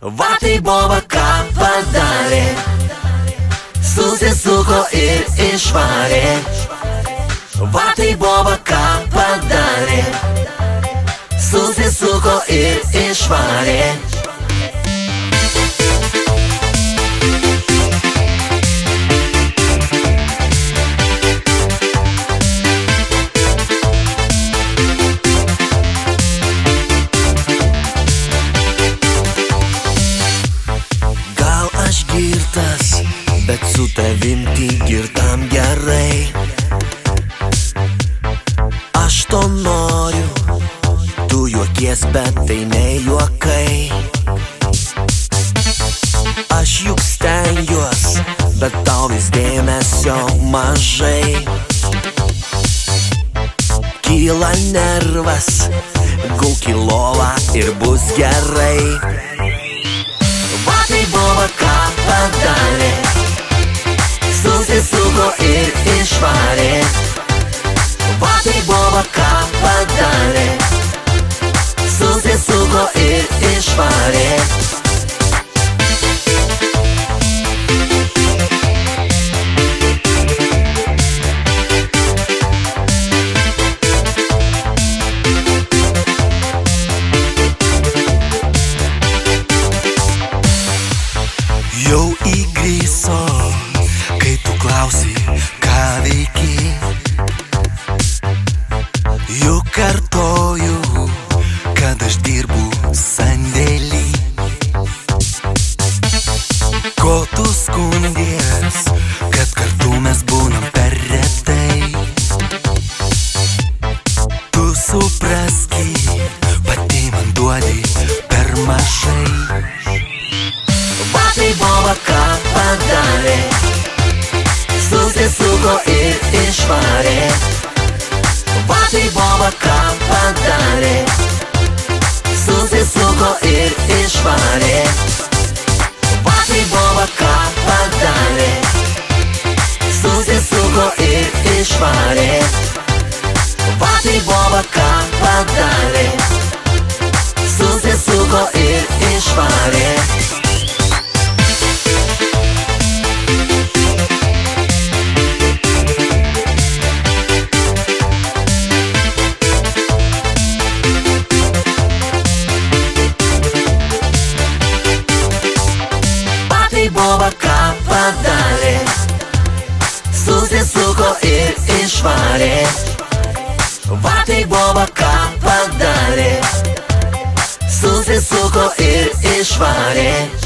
Vatai boba ką padarė? Susisuko ir išvarė. Vatai boba ką padarė? Susisuko ir išvarė bet su tavim tik girtam gerai. Aš to noriu, tu juokies, bet tai ne juokai. Aš juk stengiuos, bet tau vis dėmesio mažai. Kyla nervas, gulk į lovą ir bus gerai Buvo ką padarė Susisuko ir išvarė Jau įgryso, kai tu klausai, kartoju, kad aš dirbu sandėlį. Ko tu skundies, kad kartu mes būnam per retai. Tu supraski, pati man duodi per mažai. Vatai boba ką padarė Susisuko ir išvarė padarė Susisuko ir išvarė Vatai boba ką padarė Susisuko ir išvarė Vatai boba ką padarė Susisuko ir išvarė ką padarė. Susisuko ir išvarė. Vatai boba ką padarė. Susisuko ir išvarė